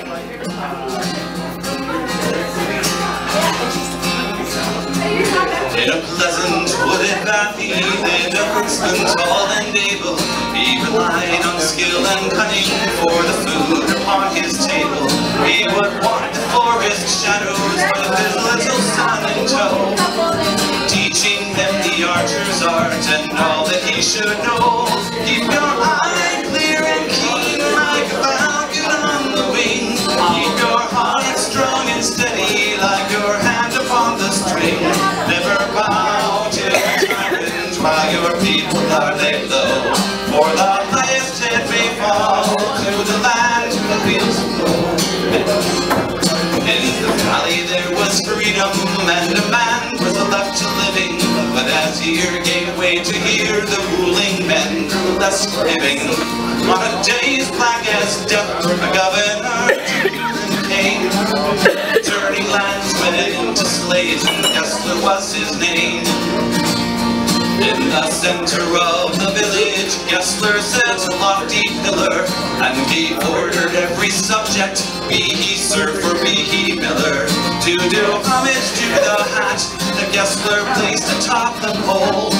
In a pleasant wooded valley a huntsman tall and able. He relied on skill and cunning for the food upon his table. He would walk the forest shadows with his little son in tow, teaching them the archer's art and all that he should know. Keep your eye As gave way to hear the ruling men less forgiving. On a day's black as death, a governor came, turning landsmen into slaves, and Gessler was his name. In the center of the village, Gessler set a lofty pillar, and he ordered every subject, be he serf be he miller, to do homage to the hat that Gessler placed atop the pole,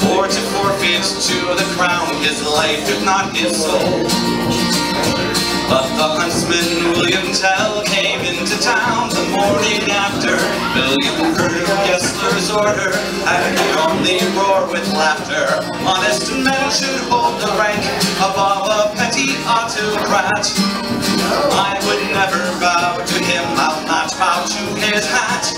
for to forfeit to the crown his life, if not his soul. But the huntsman William Tell came into town the morning after. William heard of Gessler's order, and he only roar with laughter. Honest men should hold the rank above a petty autocrat. I would never bow to him, I'll not bow to his hat.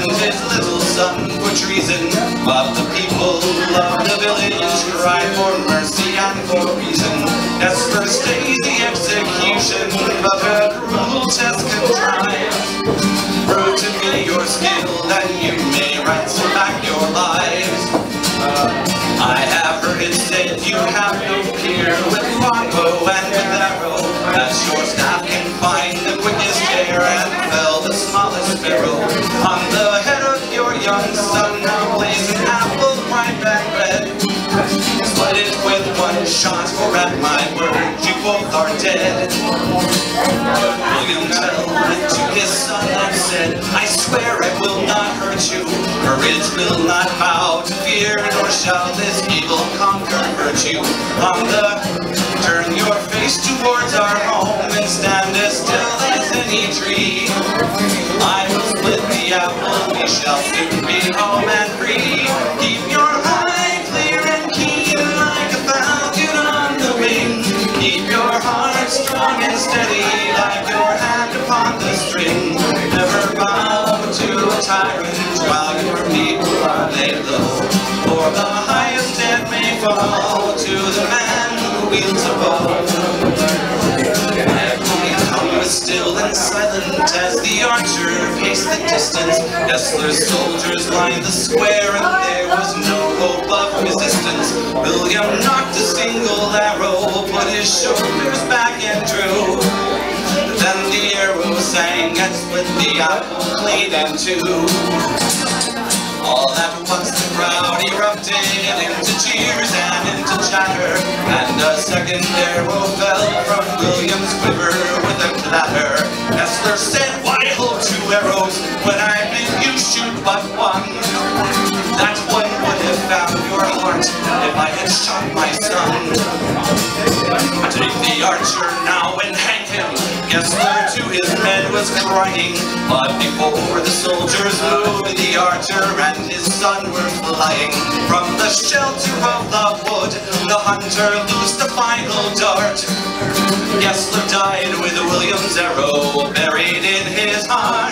His little son for treason. But the people of the village cry for mercy and for reason. Gessler stays the execution, but a cruel test contrived. Prove to me your skill, and you may ransom back your lives. Uh, I have heard it said you have no peer one shot, for at my word you both are dead. William Tell went to his son and said, I swear I will not hurt you. Courage will not bow to fear, nor shall this evil conquer virtue. On the turn your a while your people are laid low. For the highest head may fall to the man who wields a bow. Every tongue was still and silent as the archer paced the distance. Gessler's soldiers lined the square and there was no hope of resistance. William nocked a single arrow, put his shoulders back and drew. Sang and split the apple in two. All at once the crowd erupted into cheers and into chatter, and a second arrow fell from William's quiver with a clatter. Gessler said, Why hold two arrows when I bid you shoot but one? That one would have found your heart if I had shot my son. Take the archer now and hang him. Gessler to his men was crying, but before the soldiers moved, the archer and his son were flying. From the shelter of the wood, the hunter loosed the final dart. Gessler died with William's arrow buried in his heart.